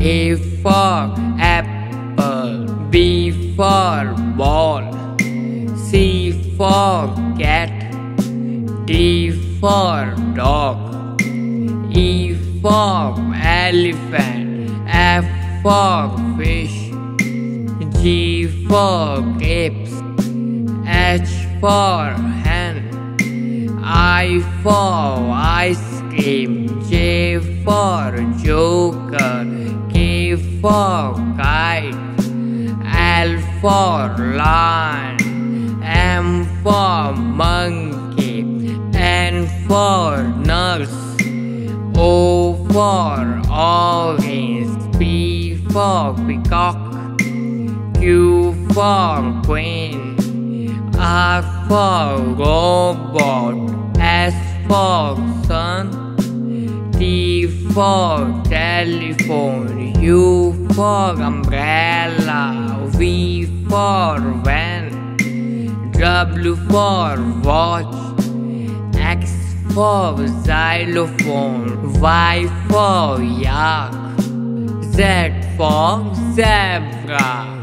A for apple, B for ball, C for cat, D for dog, E for elephant, F for fish, G for grapes, H for hen, I for ice cream, J for joker, K for kite, L for lion, M for monkey, N for nurse, O for orange, P for peacock, Q for queen, R for robot, S for sun, T for telephone, U for umbrella, V for van, W for watch, X for xylophone, Y for yak, Z for zebra.